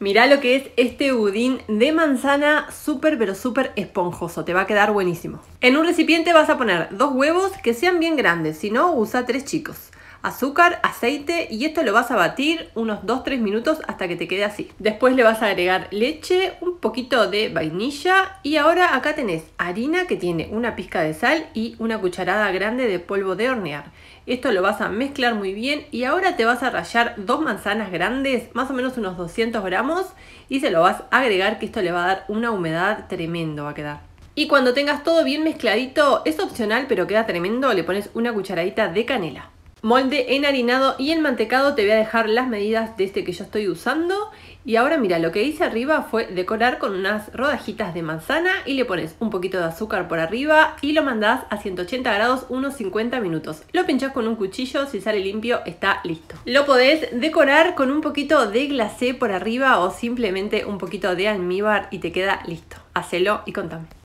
Mirá lo que es este budín de manzana súper pero súper esponjoso, te va a quedar buenísimo. En un recipiente vas a poner dos huevos que sean bien grandes, si no usa tres chicos azúcar, aceite y esto lo vas a batir unos 2-3 minutos hasta que te quede así. Después le vas a agregar leche, un poquito de vainilla y ahora acá tenés harina que tiene una pizca de sal y una cucharada grande de polvo de hornear. Esto lo vas a mezclar muy bien y ahora te vas a rallar dos manzanas grandes, más o menos unos 200 gramos y se lo vas a agregar que esto le va a dar una humedad tremendo va a quedar. Y cuando tengas todo bien mezcladito, es opcional pero queda tremendo, le pones una cucharadita de canela molde enharinado y en mantecado te voy a dejar las medidas de este que yo estoy usando. Y ahora mira lo que hice arriba fue decorar con unas rodajitas de manzana y le pones un poquito de azúcar por arriba y lo mandás a 180 grados unos 50 minutos. Lo pinchás con un cuchillo si sale limpio está listo. Lo podés decorar con un poquito de glacé por arriba o simplemente un poquito de almíbar y te queda listo. Hacelo y contame